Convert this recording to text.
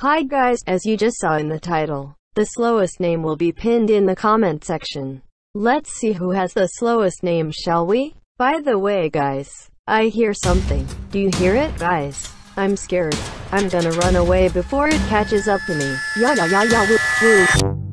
Hi guys, as you just saw in the title, the slowest name will be pinned in the comment section. Let's see who has the slowest name, shall we? By the way guys, I hear something. Do you hear it, guys? I'm scared. I'm gonna run away before it catches up to me. Yeah yeah yeah yeah woo woo.